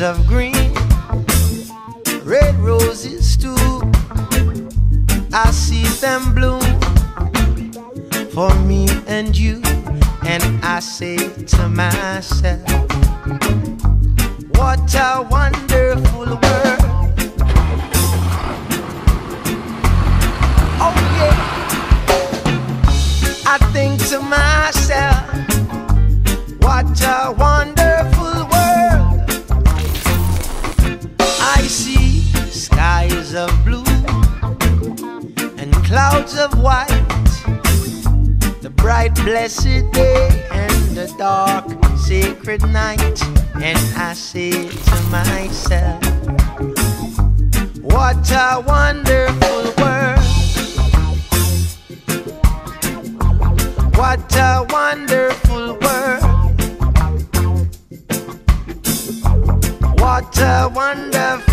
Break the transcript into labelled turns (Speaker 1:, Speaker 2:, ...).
Speaker 1: of green, red roses too. I see them bloom for me and you, and I say to myself, What a wonderful world. Oh, yeah. I think to myself, of blue and clouds of white, the bright, blessed day and the dark, sacred night. And I say to myself, What a wonderful world! What a wonderful world! What a wonderful